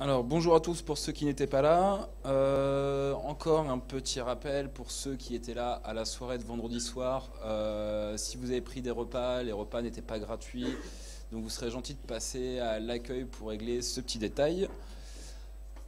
Alors bonjour à tous pour ceux qui n'étaient pas là. Euh, encore un petit rappel pour ceux qui étaient là à la soirée de vendredi soir. Euh, si vous avez pris des repas, les repas n'étaient pas gratuits. Donc vous serez gentil de passer à l'accueil pour régler ce petit détail.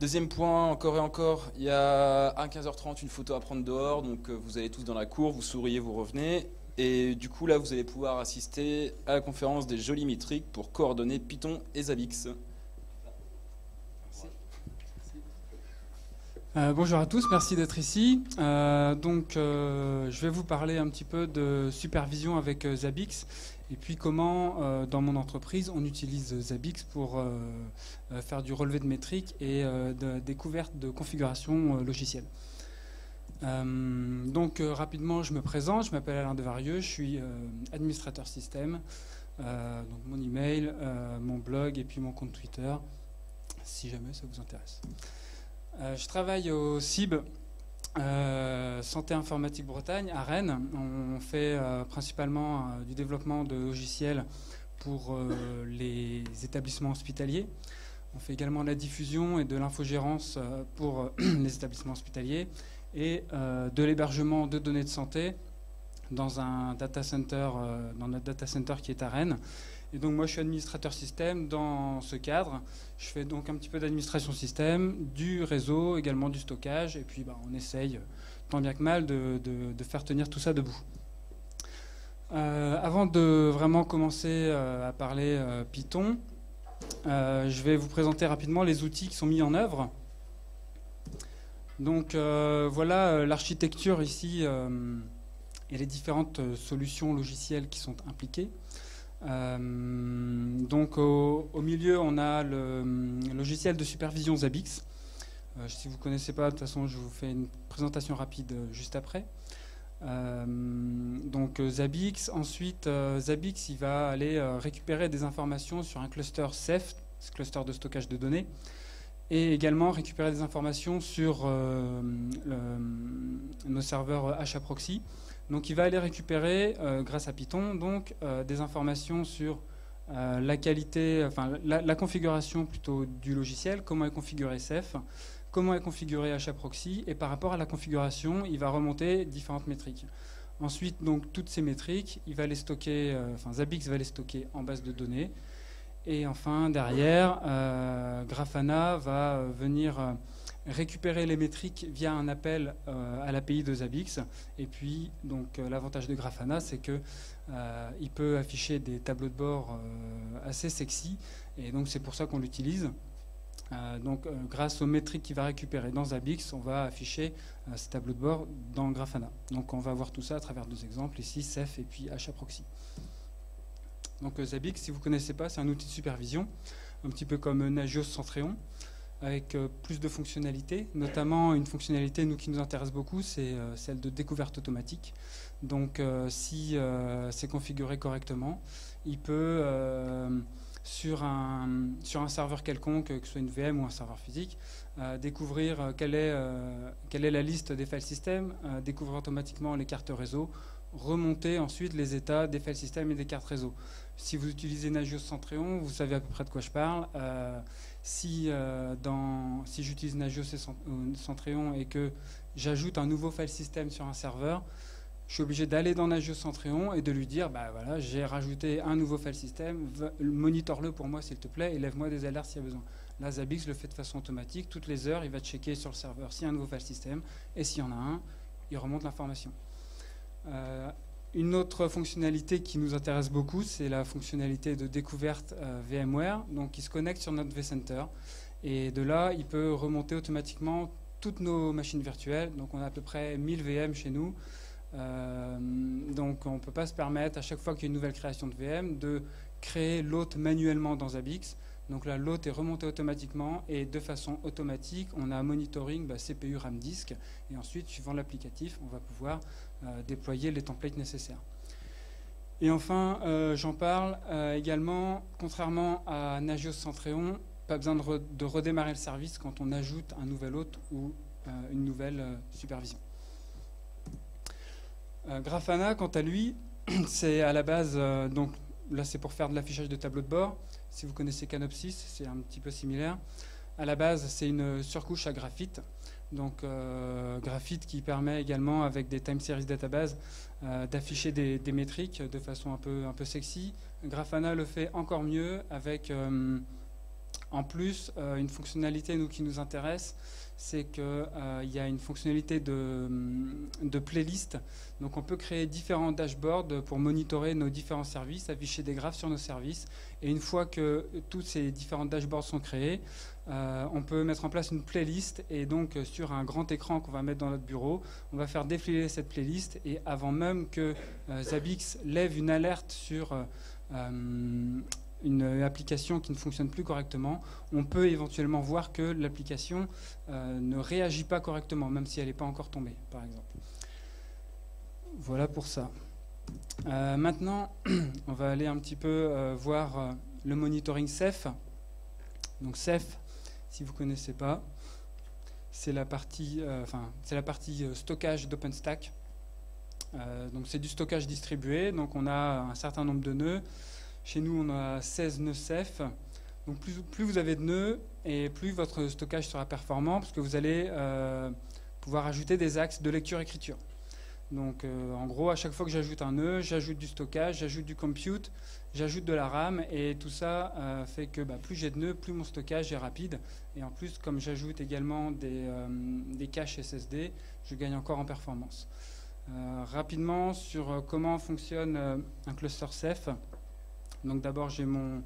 Deuxième point, encore et encore, il y a à 15h30 une photo à prendre dehors. Donc euh, vous allez tous dans la cour, vous souriez, vous revenez. Et du coup là vous allez pouvoir assister à la conférence des jolis métriques pour coordonner Python et Zabbix. Euh, bonjour à tous, merci d'être ici. Euh, donc, euh, je vais vous parler un petit peu de supervision avec Zabbix et puis comment, dans mon entreprise, on utilise Zabbix pour faire du relevé de métriques et de découverte de configuration logicielle. donc, rapidement, je me présente. Je m'appelle Alain Devarieux, je suis administrateur système. donc, mon email, mon blog et puis mon compte Twitter, si jamais ça vous intéresse. Euh, je travaille au CIB, euh, Santé Informatique Bretagne, à Rennes. On fait euh, principalement du développement de logiciels pour les établissements hospitaliers. On fait également de la diffusion et de l'infogérance pour les établissements hospitaliers et de l'hébergement de données de santé dans un data center, dans notre data center qui est à Rennes. Et donc moi je suis administrateur système dans ce cadre. Je fais donc un petit peu d'administration système, du réseau, également du stockage, et puis bah, on essaye, tant bien que mal, de, faire tenir tout ça debout. Euh, avant de vraiment commencer euh, à parler euh, Python, je vais vous présenter rapidement les outils qui sont mis en œuvre. Donc voilà l'architecture ici et les différentes solutions logicielles qui sont impliquées. Euh, donc au, milieu, on a le, logiciel de supervision Zabbix. Euh, si vous ne connaissez pas, de toute façon, je vous fais une présentation rapide euh, juste après. donc Zabbix. Ensuite, Zabbix, il va aller récupérer des informations sur un cluster Ceph, ce cluster de stockage de données, et également récupérer des informations sur nos serveurs HAProxy. Donc il va aller récupérer, euh, grâce à Python, donc, euh, des informations sur euh, la qualité, enfin la, configuration plutôt du logiciel, comment est configuré Ceph, comment est configuré HAProxy, et par rapport à la configuration, il va remonter différentes métriques. Ensuite, donc toutes ces métriques, il va les stocker, enfin Zabbix va les stocker en base de données. Et enfin, derrière, Grafana va venir récupérer les métriques via un appel euh, à l'API de Zabbix. Et puis, donc, euh, l'avantage de Grafana, c'est que euh, peut afficher des tableaux de bord assez sexy. Et donc, c'est pour ça qu'on l'utilise. donc, grâce aux métriques qu'il va récupérer dans Zabbix, on va afficher ces tableaux de bord dans Grafana. Donc, on va voir tout ça à travers deux exemples ici, Ceph et puis HAProxy. Donc, Zabbix, si vous ne connaissez pas, c'est un outil de supervision, un petit peu comme Nagios Centréon avec euh, plus de fonctionnalités, notamment une fonctionnalité nous, qui nous intéresse beaucoup, c'est euh, celle de découverte automatique. Donc euh, si c'est configuré correctement, il peut, sur, un, sur un serveur quelconque, que ce soit une VM ou un serveur physique, découvrir quelle est, quelle est la liste des file systems, découvrir automatiquement les cartes réseau, remonter ensuite les états des file systems et des cartes réseau. Si vous utilisez Nagios Centreon, vous savez à peu près de quoi je parle. Si, euh, si j'utilise Nagios et Centreon et que j'ajoute un nouveau file system sur un serveur, je suis obligé d'aller dans Nagios Centreon et de lui dire bah voilà, j'ai rajouté un nouveau file system, monitor-le pour moi s'il te plaît et lève-moi des alertes s'il y a besoin. Là, Zabbix le fait de façon automatique. Toutes les heures, il va checker sur le serveur s'il y a un nouveau file system et s'il y en a un, il remonte l'information. Euh, une autre fonctionnalité qui nous intéresse beaucoup, c'est la fonctionnalité de découverte euh, VMware, donc qui se connecte sur notre vCenter. Et de là, il peut remonter automatiquement toutes nos machines virtuelles. Donc on a à peu près 1000 VM chez nous. Euh, donc on ne peut pas se permettre, à chaque fois qu'il y a une nouvelle création de VM, de créer l'hôte manuellement dans Zabbix. Donc là, l'hôte est remonté automatiquement et de façon automatique, on a un monitoring bah, CPU, RAM, disk. Et ensuite, suivant l'applicatif, on va pouvoir euh, déployer les templates nécessaires. Et enfin, euh, j'en parle euh, également, contrairement à Nagios Centreon, pas besoin de, redémarrer le service quand on ajoute un nouvel hôte ou une nouvelle supervision. Grafana, quant à lui, c'est à la base, donc là c'est pour faire de l'affichage de tableau de bord. Si vous connaissez Canopsys, c'est un petit peu similaire. à la base, c'est une surcouche à graphite. Donc, graphite qui permet également, avec des time series database, d'afficher des, métriques de façon un peu, un peu sexy. Grafana le fait encore mieux avec, en plus, une fonctionnalité nous, qui nous intéresse, c'est qu'il euh, y a une fonctionnalité de, playlist. Donc on peut créer différents dashboards pour monitorer nos différents services, afficher des graphes sur nos services. Et une fois que tous ces différents dashboards sont créés, euh, on peut mettre en place une playlist et donc sur un grand écran qu'on va mettre dans notre bureau, on va faire défiler cette playlist et avant même que euh, Zabbix lève une alerte sur une application qui ne fonctionne plus correctement, on peut éventuellement voir que l'application euh, ne réagit pas correctement, même si elle n'est pas encore tombée, par exemple. Voilà pour ça. Euh, maintenant, on va aller un petit peu euh, voir le monitoring Ceph. Donc Ceph, si vous ne connaissez pas, c'est la partie, c'est la partie stockage d'OpenStack. donc c'est du stockage distribué, donc on a un certain nombre de nœuds. Chez nous, on a 16 nœuds Ceph. Donc plus, vous avez de nœuds et plus votre stockage sera performant parce que vous allez euh, pouvoir ajouter des axes de lecture-écriture. Donc euh, en gros, à chaque fois que j'ajoute un nœud, j'ajoute du stockage, j'ajoute du compute, j'ajoute de la RAM et tout ça euh, fait que bah, plus j'ai de nœuds, plus mon stockage est rapide. Et en plus, comme j'ajoute également des, des, caches SSD, je gagne encore en performance. rapidement sur comment fonctionne un cluster Ceph. Donc d'abord j'ai mon,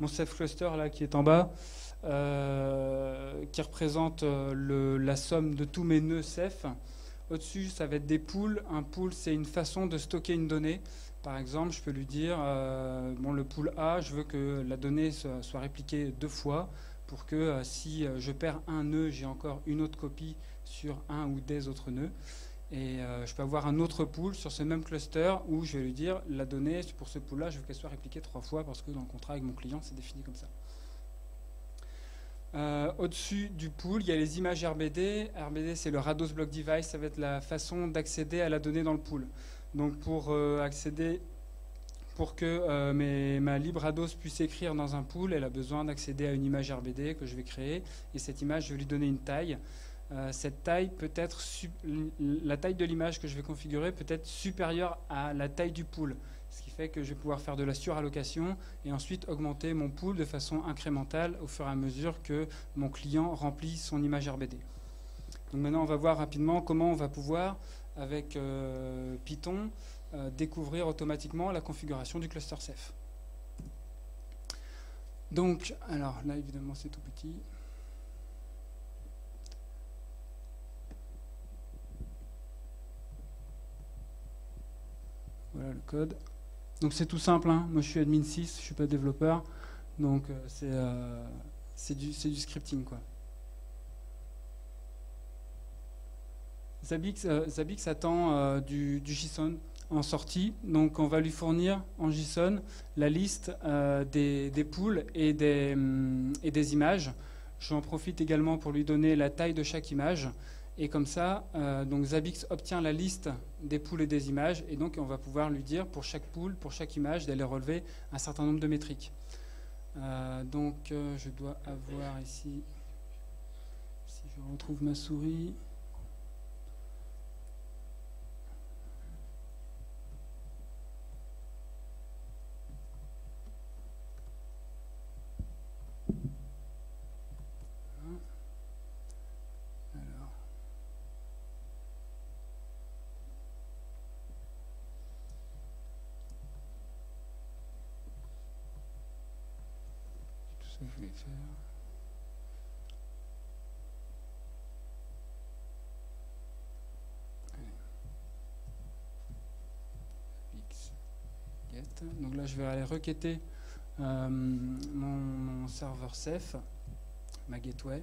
mon Cluster là qui est en bas, euh, qui représente euh, la somme de tous mes nœuds Ceph. Au-dessus, ça va être des pools. Un pool, c'est une façon de stocker une donnée. Par exemple, je peux lui dire, euh, bon, le pool A, je veux que la donnée soit, répliquée deux fois pour que si je perds un nœud, j'ai encore une autre copie sur un ou des autres nœuds. Et euh, je peux avoir un autre pool sur ce même cluster où je vais lui dire la donnée pour ce pool-là, je veux qu'elle soit répliquée trois fois parce que dans le contrat avec mon client, c'est défini comme ça. Euh, au-dessus du pool, il y a les images RBD. RBD, c'est le Rados Block Device. Ça va être la façon d'accéder à la donnée dans le pool. Donc pour euh, accéder, pour que ma libre Rados puisse écrire dans un pool, elle a besoin d'accéder à une image RBD que je vais créer. Et cette image, je vais lui donner une taille. Euh, cette taille peut être la taille de l'image que je vais configurer peut être supérieure à la taille du pool, ce qui fait que je vais pouvoir faire de la surallocation et ensuite augmenter mon pool de façon incrémentale au fur et à mesure que mon client remplit son image RBD. Donc maintenant, on va voir rapidement comment on va pouvoir, avec euh, Python, euh, découvrir automatiquement la configuration du cluster Ceph. Donc, alors là, évidemment, c'est tout petit. Code. Donc c'est tout simple, hein. moi je suis admin 6, je ne suis pas développeur, donc euh, euh, c'est du, du, scripting. quoi. Zabbix, euh, attend du, JSON en sortie, donc on va lui fournir en JSON la liste des, des, pools et des, hum, et des images. J'en profite également pour lui donner la taille de chaque image. Et comme ça, euh, donc Zabbix obtient la liste des poules et des images, et donc on va pouvoir lui dire pour chaque poule, pour chaque image, d'aller relever un certain nombre de métriques. Euh, donc euh, je dois avoir ici, si je retrouve ma souris, Donc là, je vais aller requêter euh, mon, serveur Ceph, ma gateway.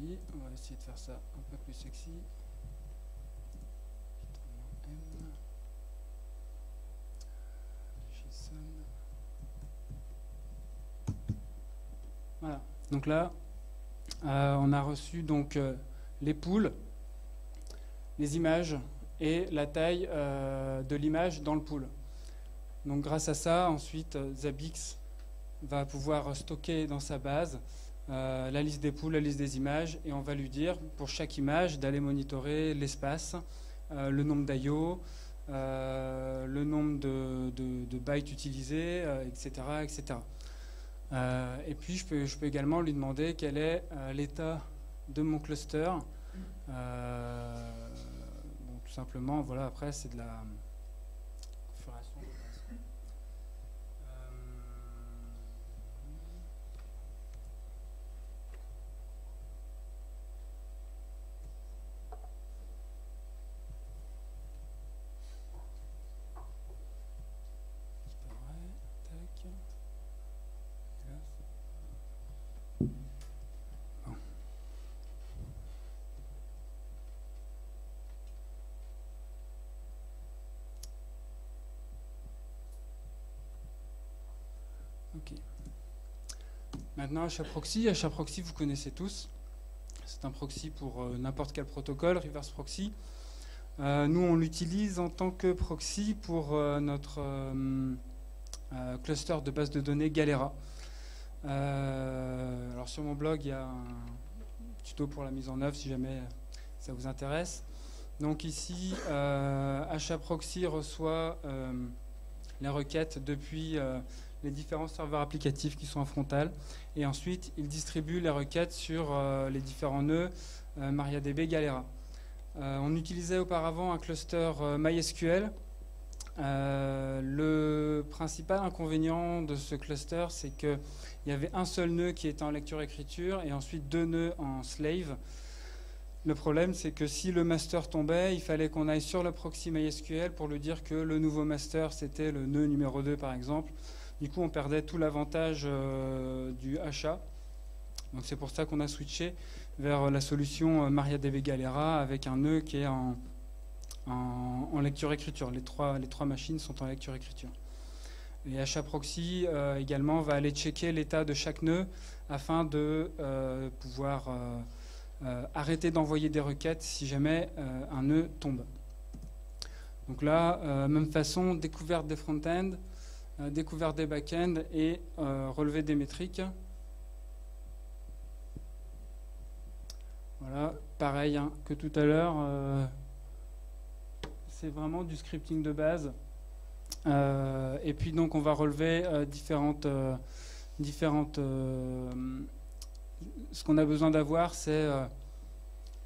On va essayer de faire ça un peu plus sexy. Voilà. Donc là, euh, on a reçu donc euh, les poules, les images et la taille euh, de l'image dans le pool. Donc grâce à ça, ensuite, Zabbix va pouvoir stocker dans sa base euh, la liste des poules, la liste des images, et on va lui dire pour chaque image d'aller monitorer l'espace, euh, le nombre d'IO, euh, le nombre de, bytes utilisés, etc. etc. et puis je peux, je peux, également lui demander quel est l'état de mon cluster. tout simplement, voilà, après c'est de la Maintenant, HAProxy. HAProxy, vous connaissez tous. C'est un proxy pour euh, n'importe quel protocole, reverse proxy. Euh, nous, on l'utilise en tant que proxy pour euh, notre cluster de base de données Galera. alors sur mon blog, il y a un tuto pour la mise en œuvre si jamais ça vous intéresse. Donc ici, HAProxy reçoit les requêtes depuis les différents serveurs applicatifs qui sont en frontal. Et ensuite, il distribue les requêtes sur euh, les différents nœuds euh, MariaDB Galera. Euh, on utilisait auparavant un cluster MySQL. le principal inconvénient de ce cluster, c'est qu'il y avait un seul nœud qui était en lecture-écriture et ensuite deux nœuds en slave. Le problème, c'est que si le master tombait, il fallait qu'on aille sur le proxy MySQL pour lui dire que le nouveau master, c'était le nœud numéro 2, par exemple. Du coup, on perdait tout l'avantage euh, du achat. Donc c'est pour ça qu'on a switché vers la solution euh, MariaDB Galera avec un nœud qui est en, lecture-écriture. Les trois, les trois machines sont en lecture-écriture. Et achat proxy euh, également va aller checker l'état de chaque nœud afin de pouvoir arrêter d'envoyer des requêtes si jamais un nœud tombe. Donc là, même façon, découverte des front-end, euh, découvert des back-ends et euh, relevé des métriques. Voilà, pareil hein, que tout à l'heure, euh, c'est vraiment du scripting de base. et puis donc on va relever différentes, différentes ce qu'on a besoin d'avoir, c'est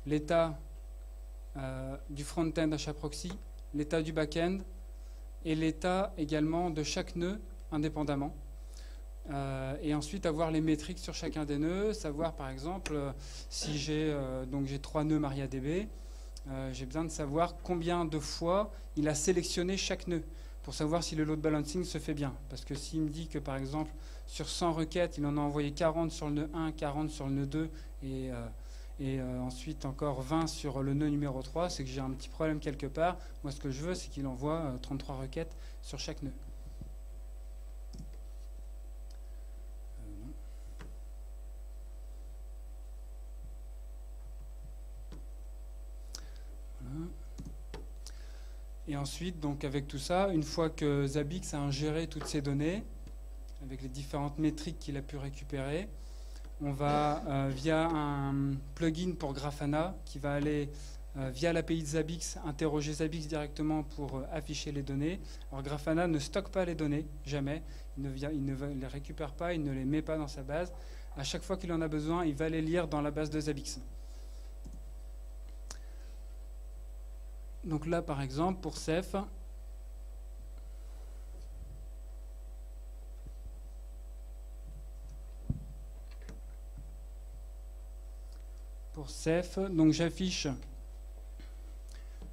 l'état du front-end HAProxy, l'état du back-end, et l'état également de chaque nœud indépendamment. Euh, et ensuite avoir les métriques sur chacun des nœuds, savoir par exemple euh, si j'ai euh, donc j'ai trois nœuds MariaDB, j'ai besoin de savoir combien de fois il a sélectionné chaque nœud pour savoir si le load balancing se fait bien. Parce que s'il me dit que par exemple sur 100 requêtes, il en a envoyé 40 sur le nœud 1, 40 sur le nœud 2 et et euh, ensuite encore 20 sur le nœud numéro 3, c'est que j'ai un petit problème quelque part. Moi, ce que je veux, c'est qu'il envoie 33 euh, requêtes sur chaque nœud. Et ensuite, donc avec tout ça, une fois que Zabbix a ingéré toutes ces données, avec les différentes métriques qu'il a pu récupérer, on va, euh, via un plugin pour Grafana, qui va aller via l'API de Zabbix, interroger Zabbix directement pour afficher les données. Alors Grafana ne stocke pas les données, jamais. Il ne, vient, il ne les récupère pas, il ne les met pas dans sa base. À chaque fois qu'il en a besoin, il va les lire dans la base de Zabbix. Donc là, par exemple, pour Ceph, pour Ceph, donc j'affiche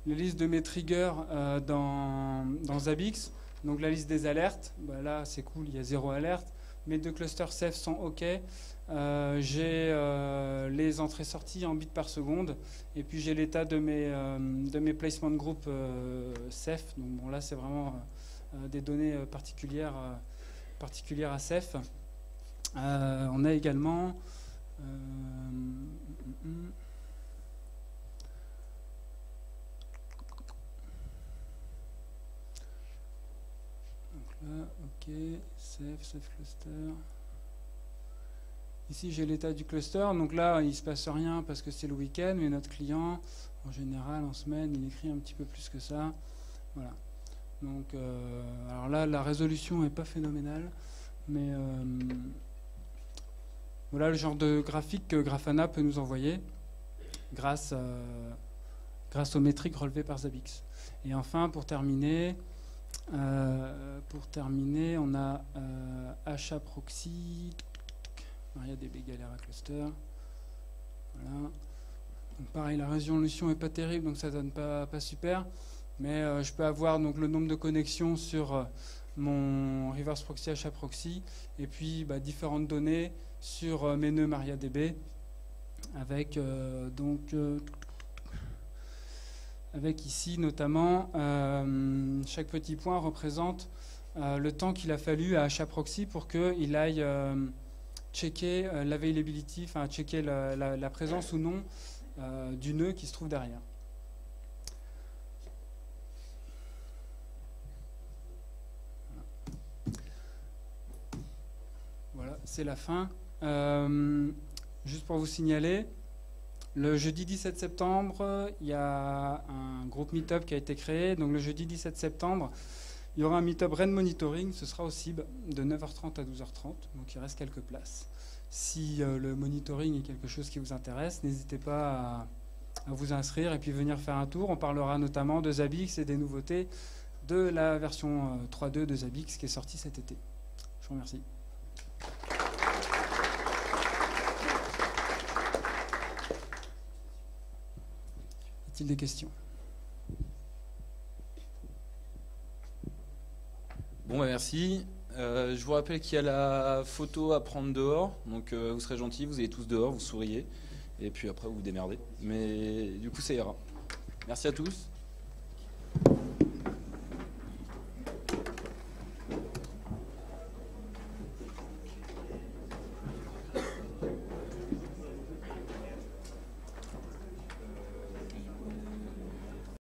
la liste de mes triggers euh, dans, dans Zabbix. Donc la liste des alertes, bah là c'est cool, il y a zéro alerte. Mes deux clusters Ceph sont OK. Euh, j'ai euh, les entrées-sorties en bits par seconde. Et puis j'ai l'état de, mes de mes placement group Ceph. Donc bon, là c'est vraiment des données particulières, particulières à Ceph. on a également... ok, safe, safe cluster. Ici, j'ai l'état du cluster. Donc là, il ne se passe rien parce que c'est le week-end, mais notre client, en général, en semaine, il écrit un petit peu plus que ça. Voilà. Donc, euh, alors là, la résolution n'est pas phénoménale, mais euh, voilà le genre de graphique que Grafana peut nous envoyer grâce, euh, aux métriques relevées par Zabbix. Et enfin, pour terminer, euh, pour terminer, on a euh, achat proxy, MariaDB Galera Cluster. Voilà. pareil, la résolution est pas terrible, donc ça donne pas, super. Mais je peux avoir donc le nombre de connexions sur mon reverse proxy achat proxy et puis bah, différentes données sur mes nœuds MariaDB avec donc avec ici notamment euh, chaque petit point représente euh, le temps qu'il a fallu à HAProxy pour qu'il aille euh, checker l'availability, enfin checker la, présence ou non du nœud qui se trouve derrière. Voilà, c'est la fin. Juste pour vous signaler, le jeudi 17 septembre, il y a un groupe Meetup qui a été créé. Donc le jeudi 17 septembre, il y aura un Meetup Rain Monitoring. Ce sera au CIB de 9h30 à 12h30. Donc il reste quelques places. Si euh, le monitoring est quelque chose qui vous intéresse, n'hésitez pas à, vous inscrire et puis venir faire un tour. On parlera notamment de Zabbix et des nouveautés de la version 3.2 euh, de Zabbix qui est sortie cet été. Je vous remercie. Des questions? Bon, bah merci. Euh, je vous rappelle qu'il y a la photo à prendre dehors. Donc euh, vous serez gentils, vous allez tous dehors, vous souriez. Et puis après, vous vous démerdez. Mais du coup, ça ira. Merci à tous.